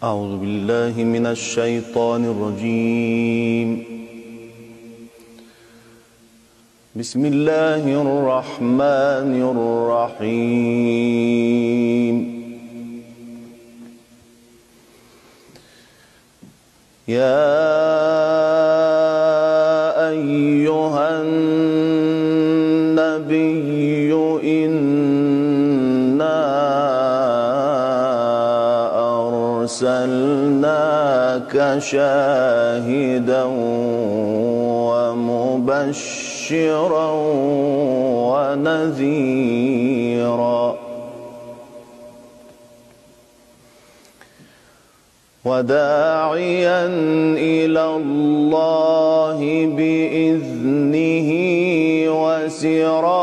أعوذ بالله من الشيطان الرجيم. بسم الله الرحمن الرحيم. يا أيها النبي أرسلناك شاهدا ومبشرا ونذيرا. وداعيا إلى الله بإذنه وسراجا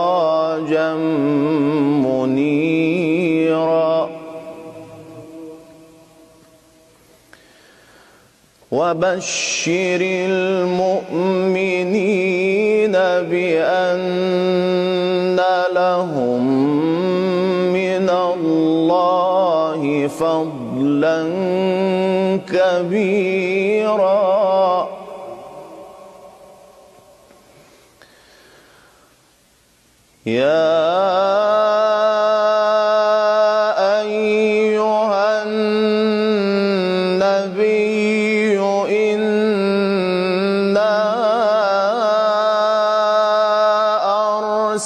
وبشر المؤمنين بأن لهم من الله فضلا كبيرا. يا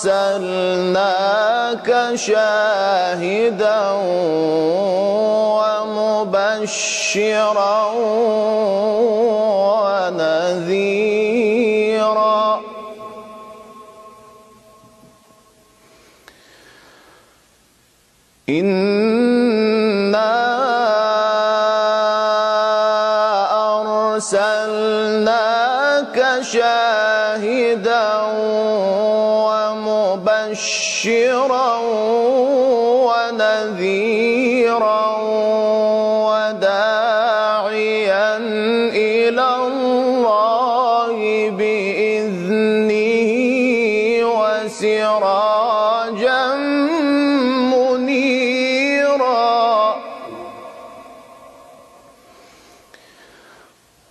أرسلناك شاهدا ومبشرا ونذيرا. إنا شاهدا ومبشرا ونذيرا وداعيا إلى الله بإذنه وسراجا منيرا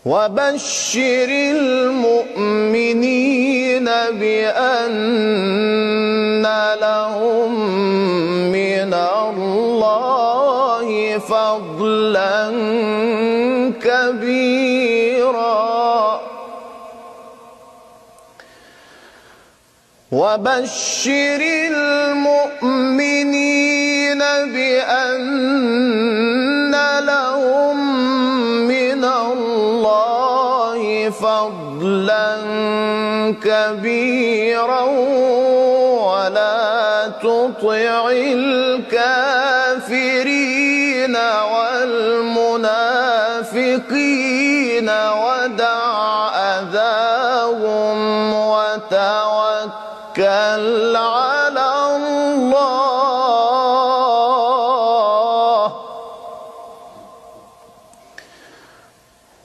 وبشر المؤمنين الله فضلا كبيرا. وبشر المؤمنين بأن لهم من الله فضلا كبيرا. ولا تطع الكافرين والمنافقين ودع أذاهم وتوكل على الله.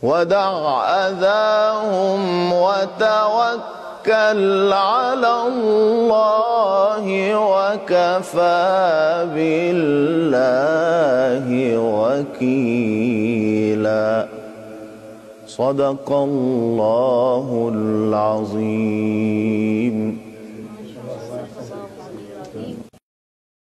ودع أذاهم وتوكل على الله وكفى بالله صدق الله العظيم.